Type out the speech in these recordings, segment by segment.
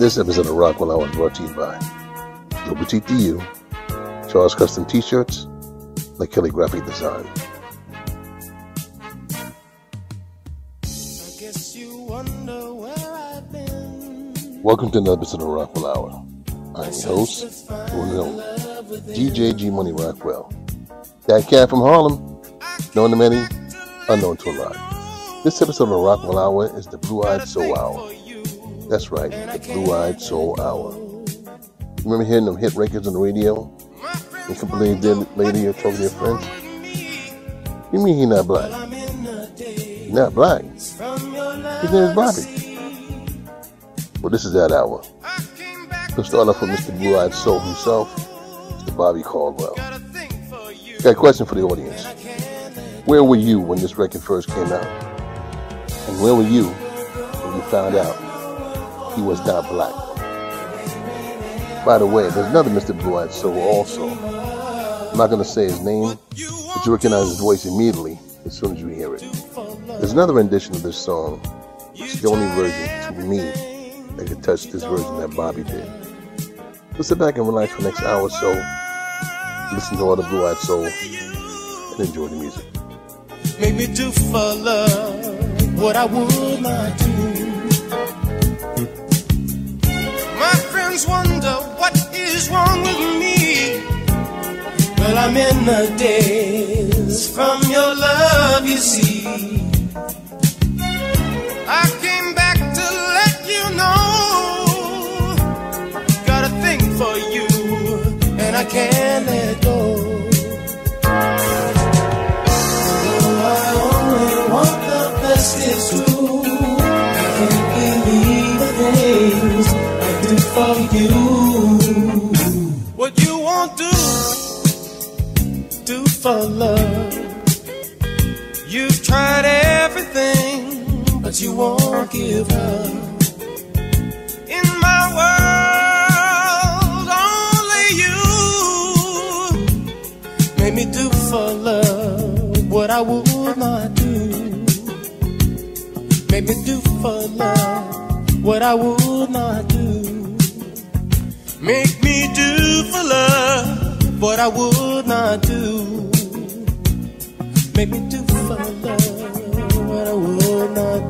This episode of Rockwell Hour is brought to you by Global Boutique You, Charles Custom T-Shirts, the Kelly Graphic Design. Welcome to another episode of Rockwell Hour. I'm your host, DJ G Money Rockwell. That cat from Harlem, known to many, unknown to a lot. This episode of Rockwell Hour is the Blue Eyed Soul Hour. That's right, the Blue Eyed Soul Hour. Remember hearing them hit records on the radio? And complaining to lady or talking to your friends? You mean he not black? Not black. His name is Bobby. Well, this is that hour. We'll start off with Mr. Blue Eyed Soul himself, Mr. Bobby Caldwell. Got a question for the audience. Where were you when this record first came out? And where were you when you found out he was not black. By the way, there's another Mr. Blue Eyed Soul also. I'm not going to say his name, but you recognize his voice immediately as soon as you hear it. There's another rendition of this song. It's the only version to me that could touch this version that Bobby did. So sit back and relax for the next hour or so. Listen to all the Blue Eyed Soul and enjoy the music. Make me do for love what I would not do. Friends wonder what is wrong with me. Well, I'm in the daze from your love, you see. I came back to let you know. Got a thing for you, and I can't let go. For you. What you won't do, do for love. You've tried everything, but you won't give up. In my world, only you made me do for love what I would not do. Made me do for love what I would not do. Make me do for love what I would not do. Make me do for love what I would not do.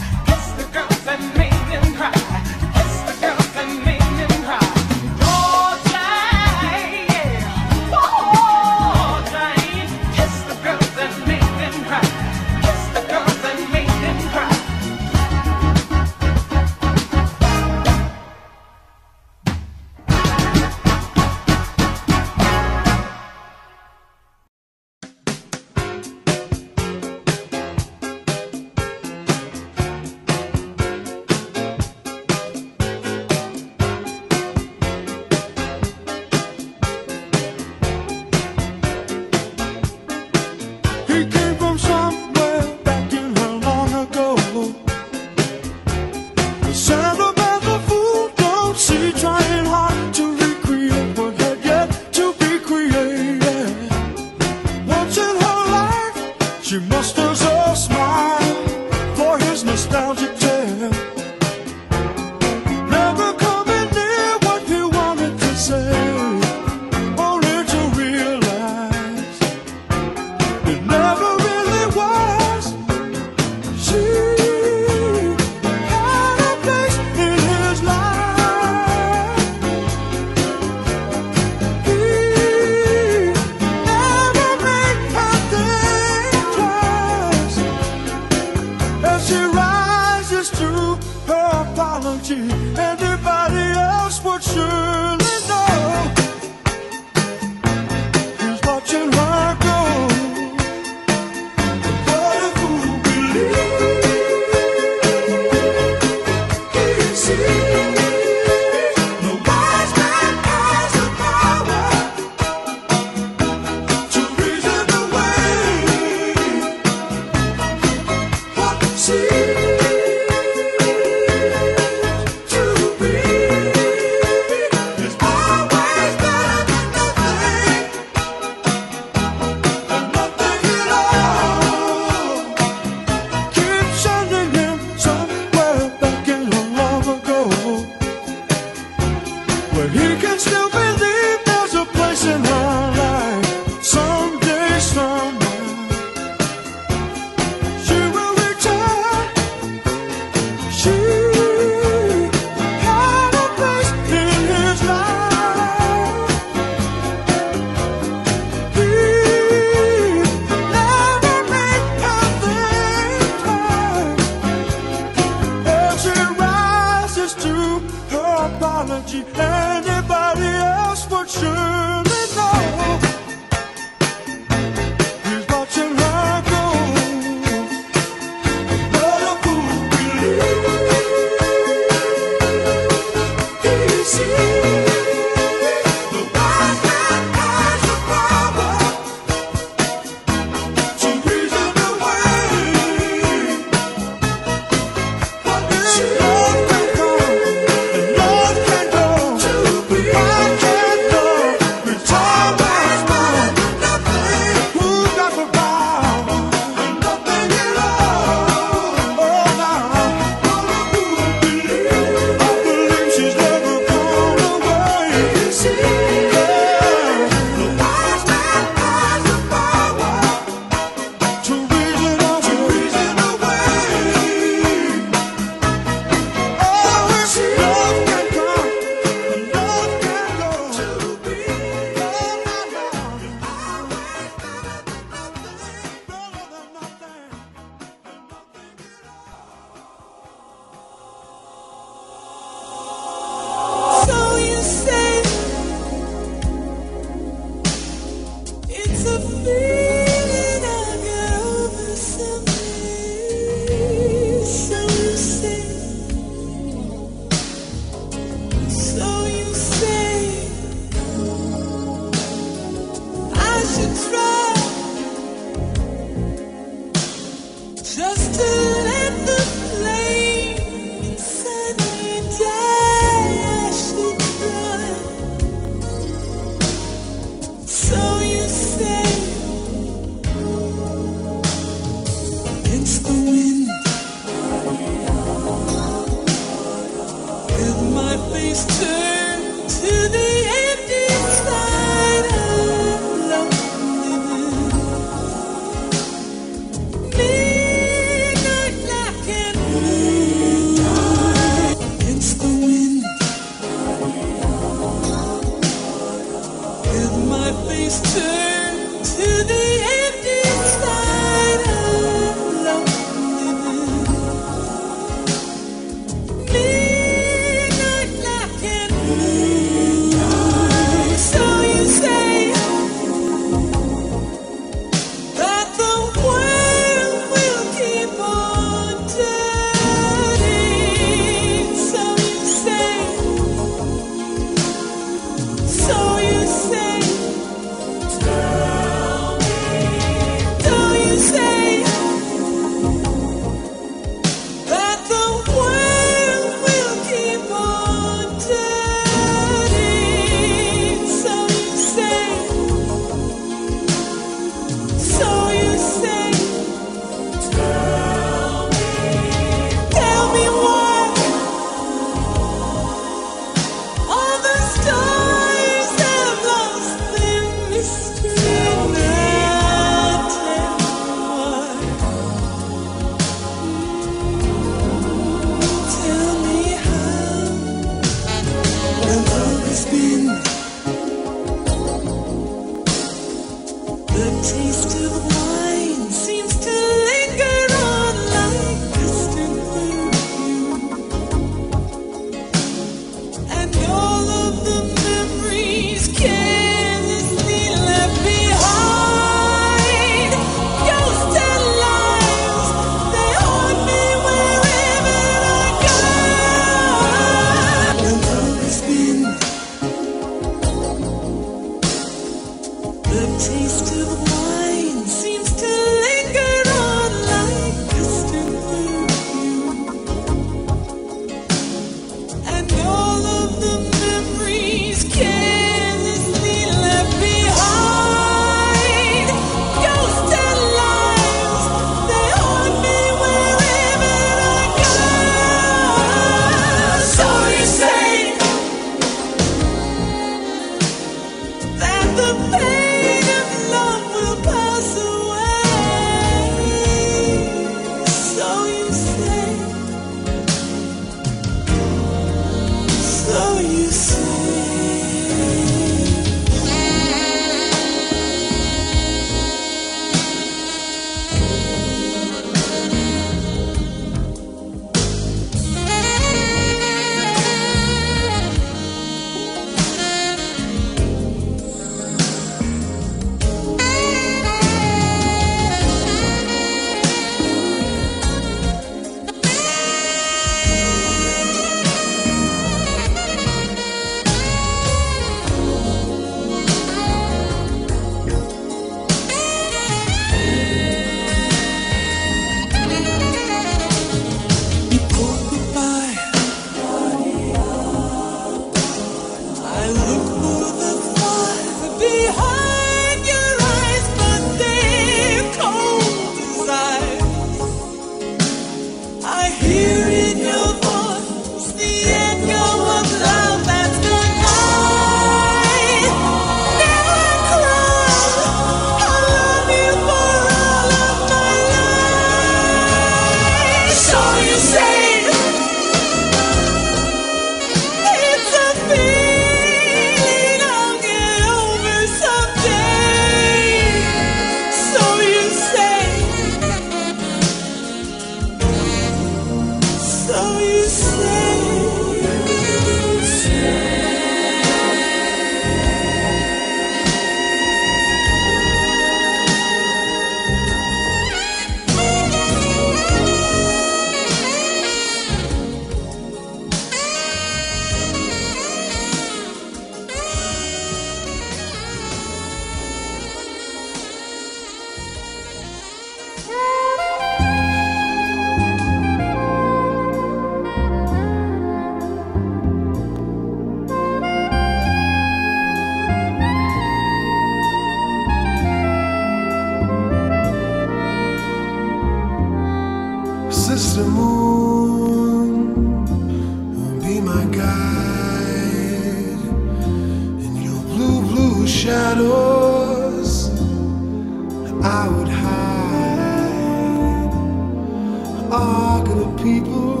people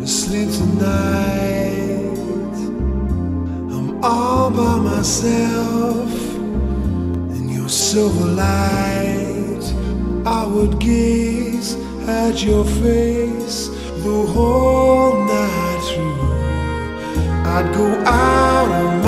asleep tonight. I'm all by myself in your silver light. I would gaze at your face the whole night through. I'd go out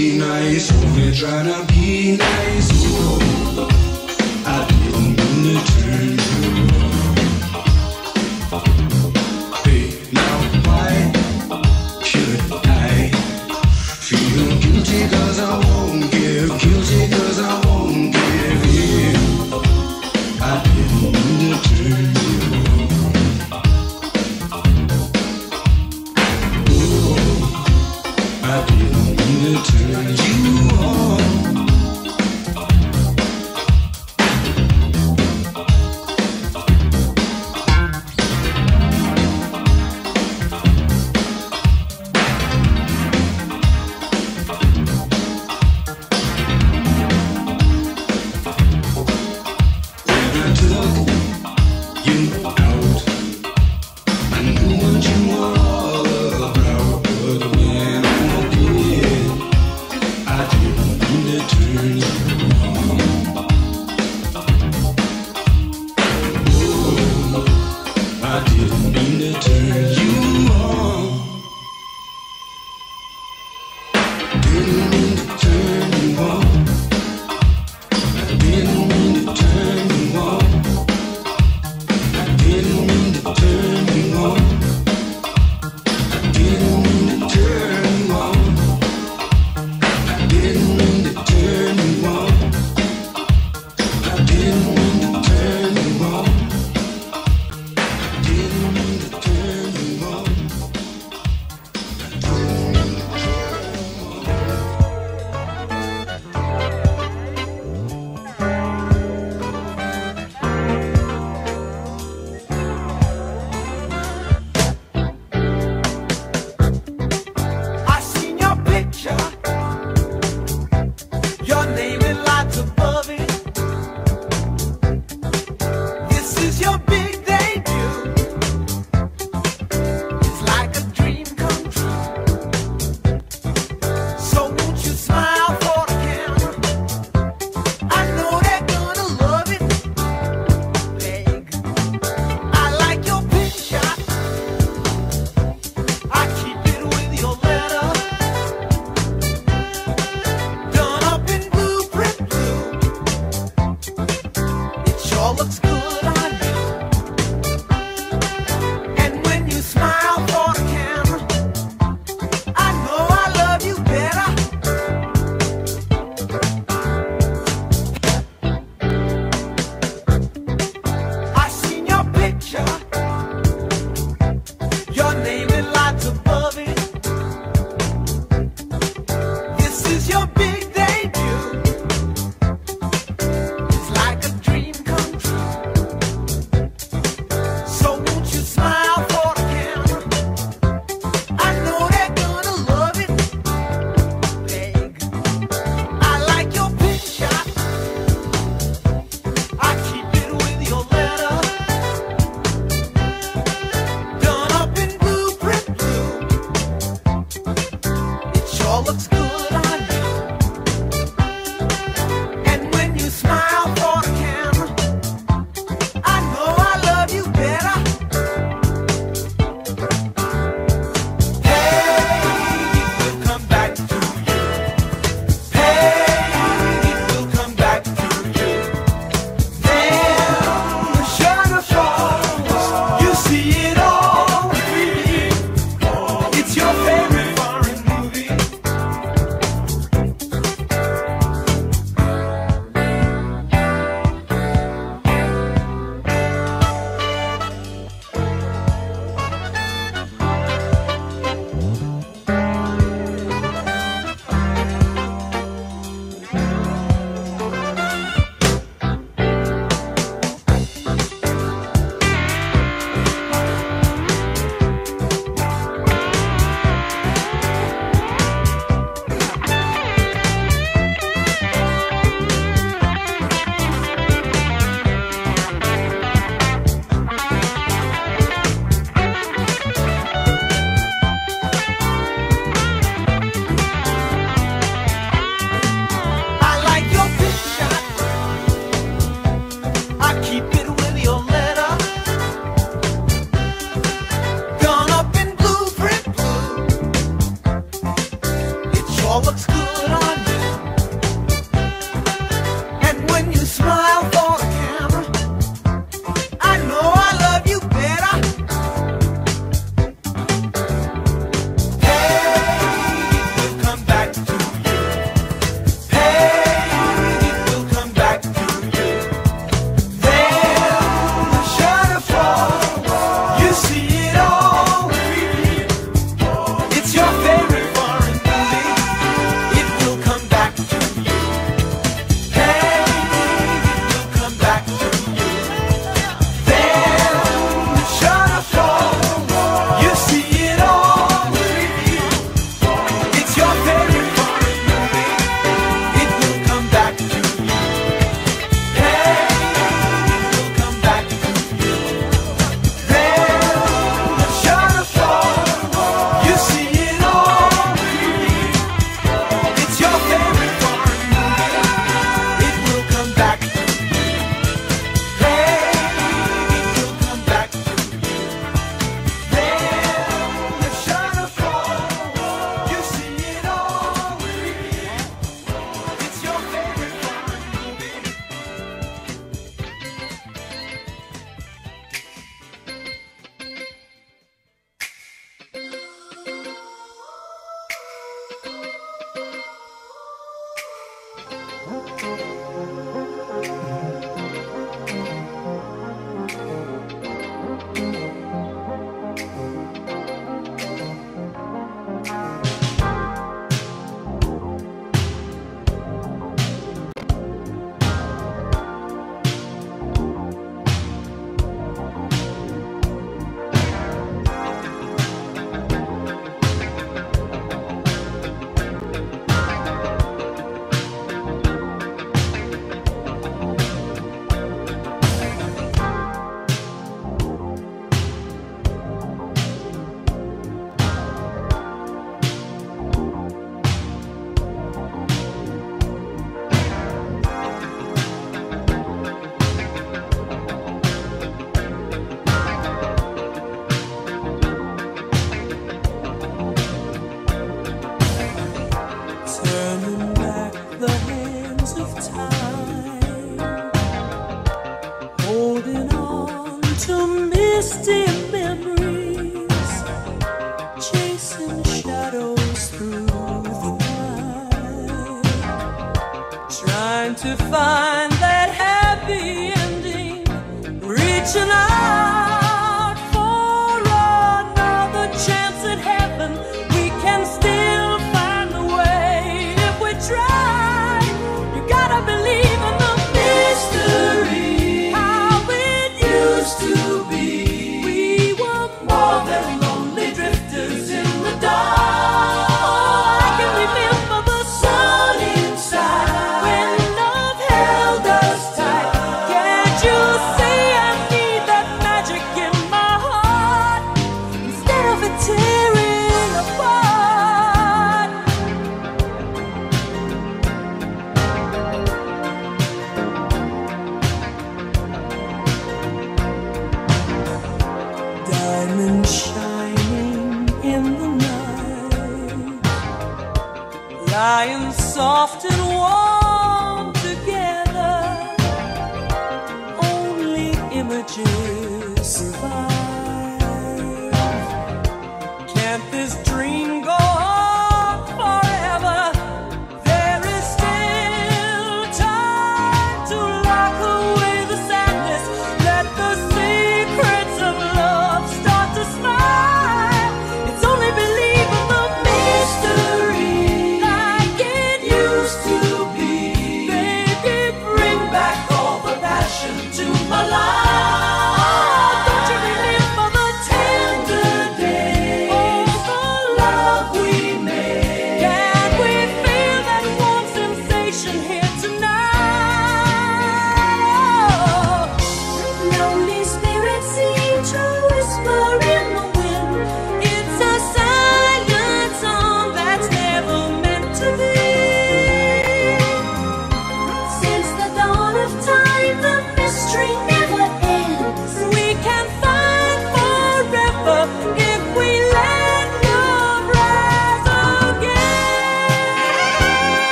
be nice, only trying to be nice. Oh,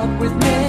with many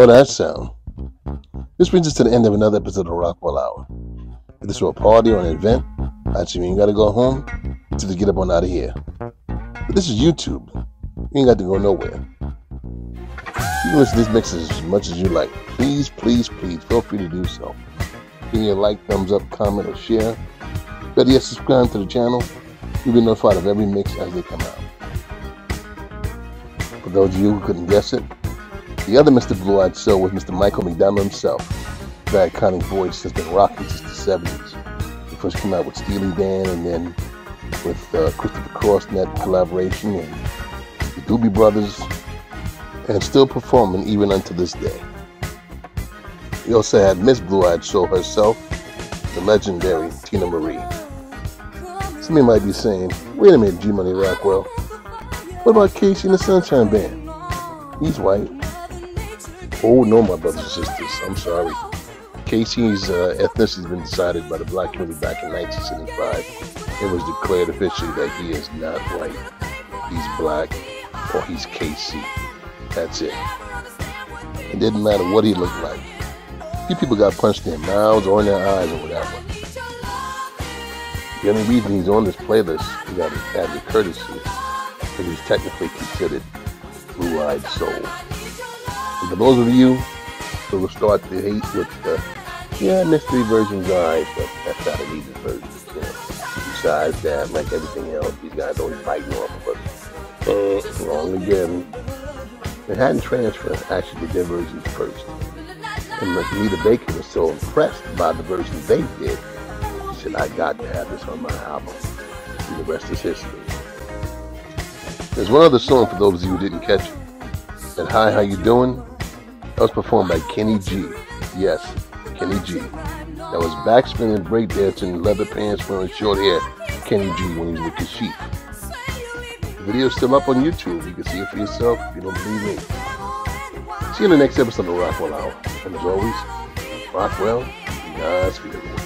Oh, that sound. This brings us to the end of another episode of Rockwell Hour. If this is a party or an event, actually, you ain't got to go home until you get up on out of here. But this is YouTube. You ain't got to go nowhere. You can listen to this mix as much as you like. Please, please, please, feel free to do so. Give me a like, thumbs up, comment, or share. Better yet, subscribe to the channel. You'll be notified of every mix as they come out. For those of you who couldn't guess it, the other Mr. Blue Eyed Soul was Mr. Michael McDonald himself. That iconic voice has been rocking since the 70s. He first came out with Steely Dan and then with uh, Christopher Cross in that collaboration and the Doobie Brothers and still performing even unto this day. He also had Miss Blue Eyed Soul herself, the legendary Teena Marie. Some of you might be saying, wait a minute, G Money Rockwell. What about KC and the Sunshine Band? He's white. Oh, no, my brothers and sisters. I'm sorry. KC's uh, ethnicity has been decided by the black community back in 1975. It was declared officially that he is not white. He's black or he's KC. That's it. It didn't matter what he looked like. Few people got punched in their mouths or in their eyes or whatever. The only reason he's on this playlist is of, out of courtesy because he's technically considered blue-eyed soul. And for those of you who will start to hate with the, yeah, mystery version guys, but that's not an easy version. You know. Besides that, like everything else, these guys always fighting off of us. Eh, wrong again. Manhattan Transfer actually did their versions first. And Anita Baker was so impressed by the version they did, she said, I got to have this on my album. And the rest is history. There's one other song for those of you who didn't catch it. That Hi, How You Doing? That was performed by Kenny G. Yes, Kenny G. That was backspinning, breakdancing, leather pants, wearing short hair. Kenny G when he was with Kashif. The video's still up on YouTube. You can see it for yourself if you don't believe me. See you in the next episode of Rockwell Hour. And as always, Rockwell, God's feeling.